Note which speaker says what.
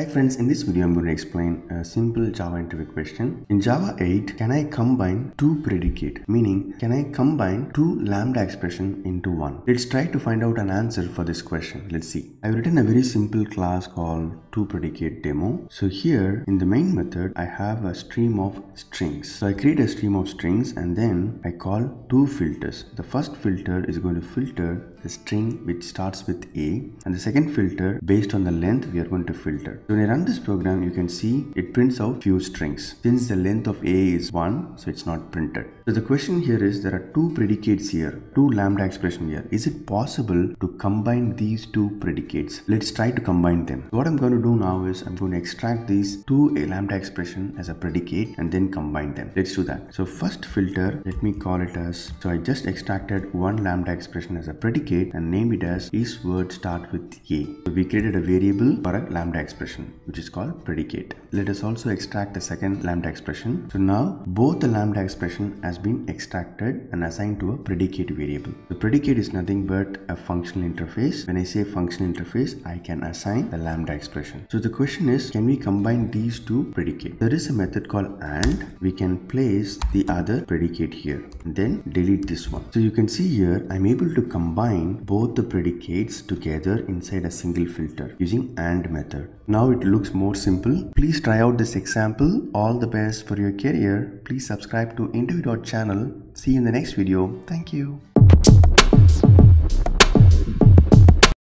Speaker 1: Hi friends, in this video I'm going to explain a simple Java interview question. In Java 8, can I combine two predicate? Meaning, can I combine two lambda expression into one? Let's try to find out an answer for this question. Let's see. I've written a very simple class called toPredicate demo. So here in the main method, I have a stream of strings. So I create a stream of strings and then I call two filters. The first filter is going to filter the string which starts with A and the second filter based on the length we are going to filter. So when I run this program you can see it prints out few strings. Since the length of A is 1 so it's not printed. So the question here is there are two predicates here, two lambda expression here. Is it possible to combine these two predicates? Let's try to combine them. What I'm going to do now is I'm going to extract these two lambda expression as a predicate and then combine them. Let's do that. So first filter let me call it as so I just extracted one lambda expression as a predicate and name it as is word start with a. So we created a variable for a lambda expression which is called predicate. Let us also extract the second lambda expression. So now both the lambda expression has been extracted and assigned to a predicate variable. The predicate is nothing but a functional interface. When I say functional interface, I can assign the lambda expression. So the question is, can we combine these two predicates? There is a method called AND. We can place the other predicate here then delete this one. So you can see here, I'm able to combine both the predicates together inside a single filter using AND method. Now it looks more simple. Please try out this example. All the best for your career. Please subscribe to InterviewDOT channel. See you in the next video. Thank you.